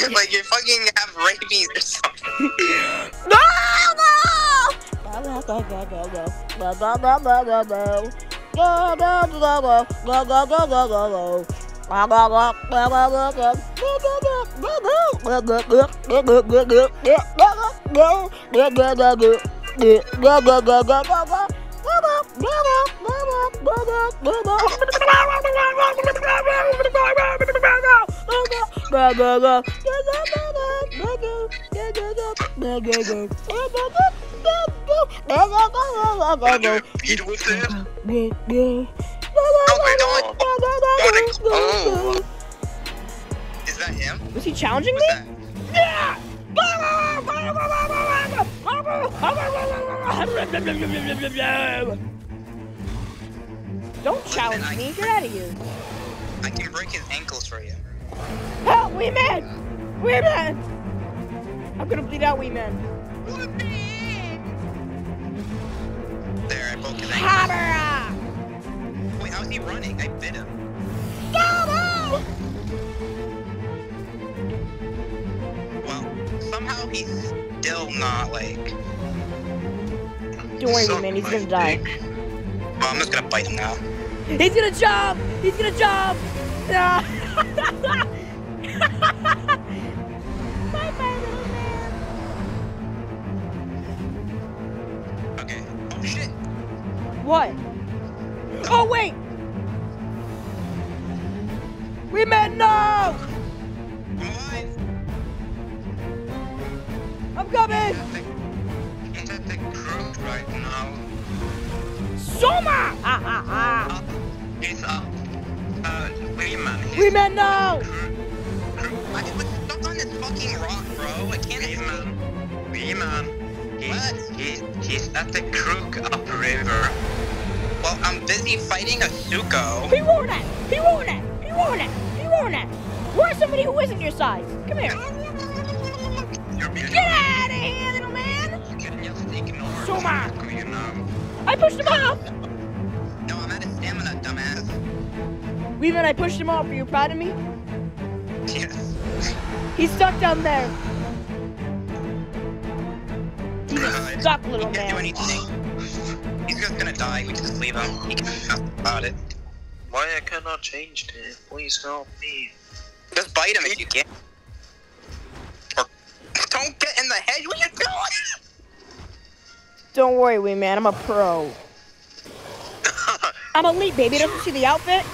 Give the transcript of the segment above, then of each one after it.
like you fucking have rabies or something. No! No! You do it fast? Oh. Is that him? Was he challenging me? Don't challenge me. Get out of here. I can break his ankles for you. Help, wee man! Wee man! I'm gonna bleed out, wee man. There, I broke his. Hammer! Wait, how's he running? I bit him. Well, somehow he's still not like. Don't worry, So man. He's gonna die. dick. Well, I'm just gonna bite him now. He's gonna jump! He's gonna jump! No! Ah! bye bye, little man. Okay. Oh shit. What? Oh wait. We met no. I'm coming. It's the right now. Soma! Ah, ah, ah. It's. Uh, we met. We met now. He's, at the crook upriver. Well, I'm busy fighting a Sucho. He won it! He won it! He won it! He won it! Where's somebody who isn't your size? Come here! Get out of here, little man! Can you just ignore you know? I pushed him off! No, I'm out of stamina, dumbass. Weavin, I pushed him off. Are you proud of me? Yes. He's stuck down there. He's Right. stuck, little He can't do anything. He's just gonna die. We can just leave him. He can do nothing about it. Why I cannot change this? Please help me. Just bite him if you can. Or don't get in the hedge. What are you doing? Don't worry, wee man. I'm a pro. I'm elite, baby. Don't you see the outfit?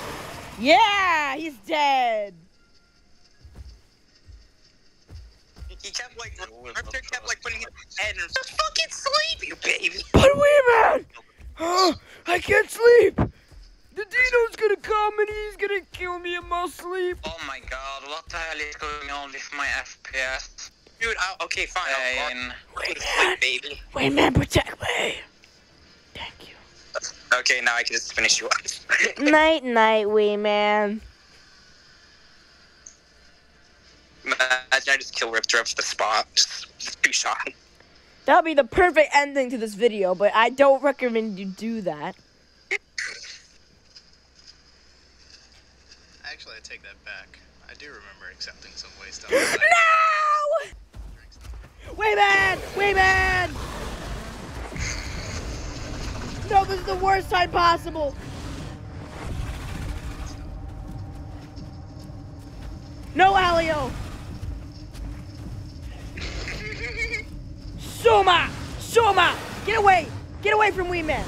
Yeah, he's dead. He kept like, Riptor kept like putting his head in. Just fucking sleep, you baby. But wee man, I can't sleep. The Dino's gonna come and he's gonna kill me in my sleep. Oh my god, what the hell is going on with my FPS? Dude, I'll, okay, fine. I'll Pain. go to sleep, baby. Wee man, protect me. Thank you. Okay, now I can just finish you off. Night, night, wee man. Imagine I just kill Riptor off the spot. Just, just two shot. That'll be the perfect ending to this video, but I don't recommend you do that. Actually, I take that back. I do remember accepting some waste No! on Wait, man! Wait, man! No, this is the worst time possible. No, Alio! Soma! Soma! Get away! Get away from Wee Man!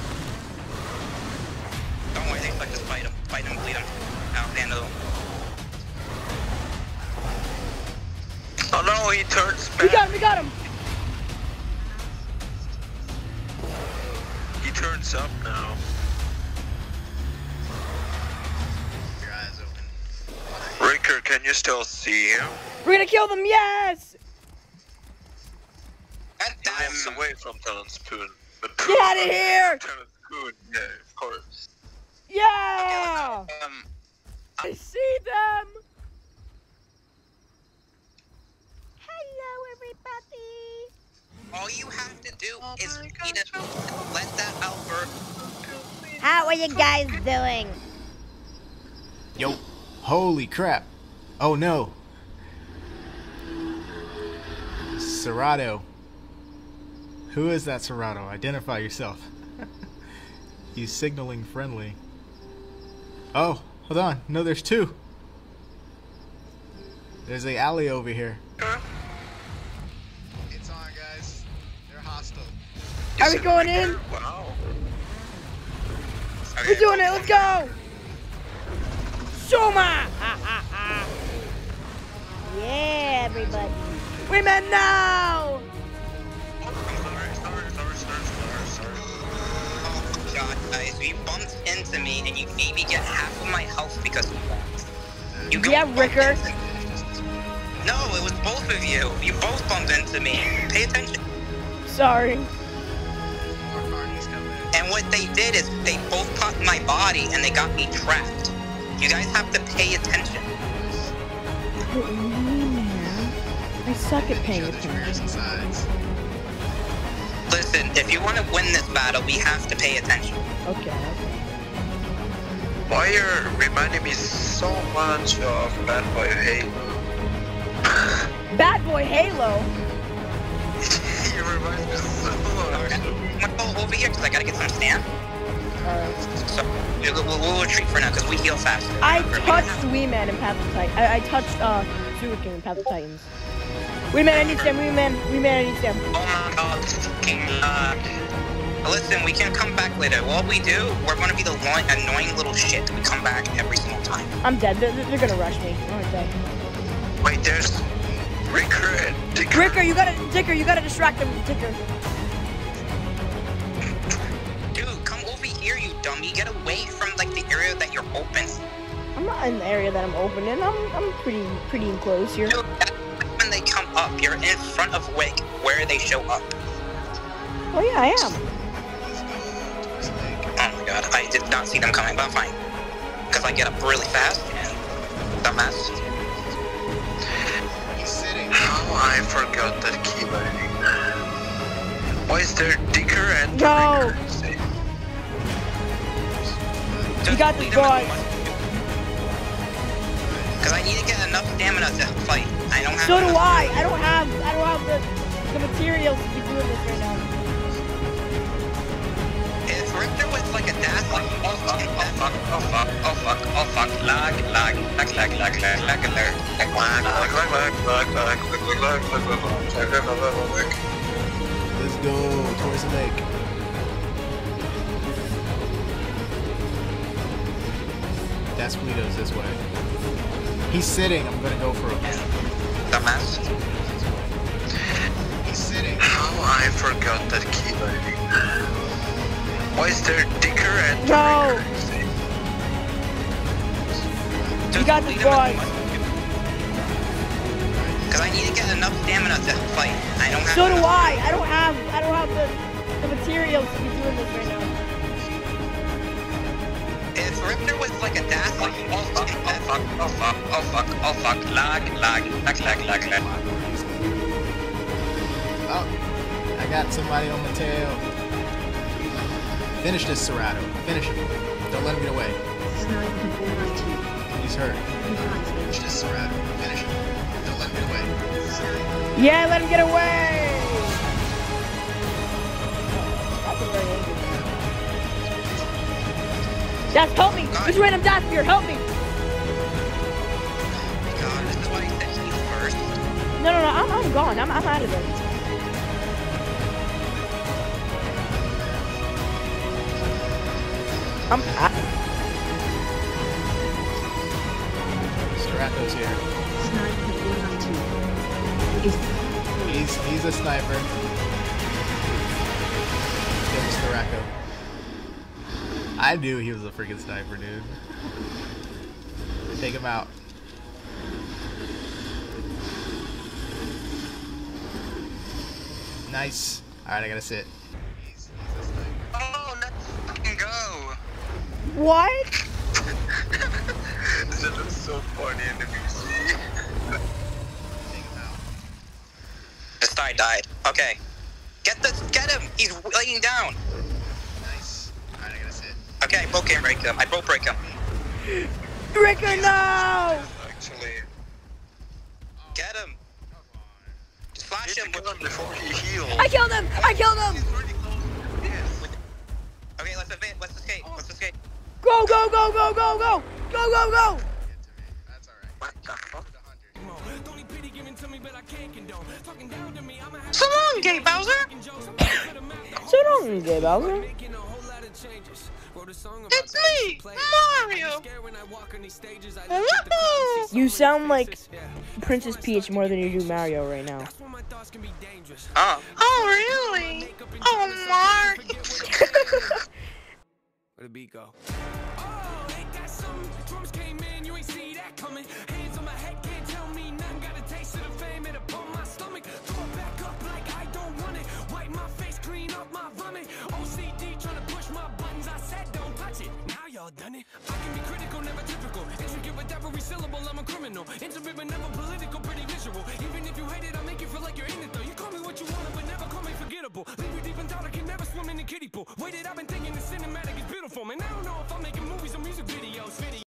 Don't worry, they like just fight him, fight him, bleed him. I'll handle him. Oh no, he turns We got him, we got him! He turns up now. Your eyes open. Ricker, can you still see him? We're gonna kill them, yes! God. I'm away from Talon Spoon. But Get outta here! Talon Spoon, yeah, of course. Yeah! Um, I see them! Hello, everybody! all you have to do is feed him. Let that Albert. How are you guys doing? Yo, holy crap. Oh no. Cerato. Who is that Cerato? Identify yourself. He's signaling friendly. Oh, hold on. No, there's two. There's a alley over here. It's on, guys. They're hostile. Are we going in? Wow. We're doing it. Let's go. Shoma. Ha, ha, ha. Yeah, everybody. Women now. You bumped into me and you made me get half of my health because of that. You Yeah, bumped Ricker. into. No, it was both of you. You both bumped into me. Pay attention. Sorry. More parties coming in. And what they did is they both caught my body and they got me trapped. You guys have to pay attention. I suck at paying Each other's rears and attention. Sides. Listen, if you want to win this battle, we have to pay attention. Okay. Why you're reminding me so much of Bad Boy Halo? Bad boy Halo. you remind me so much. I'm gonna go over here because I gotta get some stand. Alright. So we'll, we'll, we'll retreat for now because we heal faster. I Remember, we touched have- Wee Man in Path of Titans. I, I touched uh Sucho King in Path of Titans. Wee Man, I need stem. Wee Man, Wee Man, I need stem. Oh my god, this fucking lag. Listen, we can come back later. What we do, we're gonna be the one annoying little shit. That we come back every single time. I'm dead. They're, they're gonna rush me. I'm dead. Wait, there's Ricker and Dicker. Ricker, you gotta, Dicker, you gotta distract them, Dicker. Dude, come over here, you dummy. Get away from like the area that you're open. I'm not in the area that I'm opening. I'm, I'm pretty, pretty close here. Dude, that's when they come up. You're in front of Wig, where they show up. Oh yeah, I am. Let's go towards the lake. Oh my god, I did not see them coming, but I'm fine. Because I get up really fast and dumbass. He's sitting. Oh, I forgot that keybiting. Why is there Dicker and Go. Ricker? You got this, boys. Because I need to get enough stamina to fight. I don't have. So do. I. I don't have, I don't have the, the materials to be doing this right now. Richter was like a dash, like oh fuck, oh fuck, oh fuck, oh fuck, oh fuck, lag, lag, lag, lag, lag, lag, lag, lag, lag, Lag, lag, lag, lag, lag, lag, lag, lag, lag, lag, lag, lag, lag, lag, lag. Let's go towards the lake. That's Guido's this way. He's sitting. I'm gonna go for him. dumbass. He's sitting. Oh, I forgot that keybiting. Why is there Dicker and No. Ricker? You got this, boys. Because I need to get enough stamina to fight. I don't have. So do. I. I don't have, I don't have the, the materials to be doing this right now. If Richter was like a dash, like oh fuck, oh fuck, oh fuck, oh fuck, oh fuck, lag, lag, lag, lag, lag, lag. Oh, I got somebody on my tail. Finish this, Cerato. Finish him. Don't let him get away. He's hurt. Finish this, Cerato. Finish him. Don't let him get away. Yeah, let him get away. Help me. This random dot spear, help me. God, why said first. No, no, no. I'm, I'm gone. I'm, I'm out of there. I'm. out. Cerato's here. He's he's a sniper. Get. I knew he was a freaking sniper, dude. Take him out. Nice. Alright, I gotta sit. He's, he's. Oh, let's fucking go! what? this looks so funny in the VC. Take him out. This guy died. Okay. Get the get him! He's laying down. Nice. Alright, I gotta sit. Okay, I broke him, break him. I broke break him. Ricker, no! Actually, Get him. Just flash him with him before he heals. I killed him! I killed him! He's pretty close. Yes. Okay, let's escape. Let's escape. Let's escape. Go, go, go, go, go, go! Go, go, go! Get to me. That's alright. What the fuck? To the hundred. So long, gay Bowser. So long, Gay Bowser. It's me, Mario. Woohoo! You sound like Princess Peach more than you do Mario right now. Oh. Oh, really? Oh, Mario. Where the beat go? Oh, ain't that something? Drums came in, you ain't see that coming. Hands on my head, can't tell me nothing. Got a taste of the fame, it upon my stomach. Throw it back up like I don't want it. Wipe my face, clean up my vomit. OCD said don't touch it, now y'all done it. I can be critical, never typical. Intricate with every syllable, I'm a criminal. Intimate but never political, pretty visual. Even if you hate it, I make you feel like you're in it though. You call me what you want, but never call me forgettable. Leave you deep in thought, I can never swim in the kiddie pool. Waited, I've been thinking the cinematic is beautiful, man. I don't know if I'm making movies or music videos. Video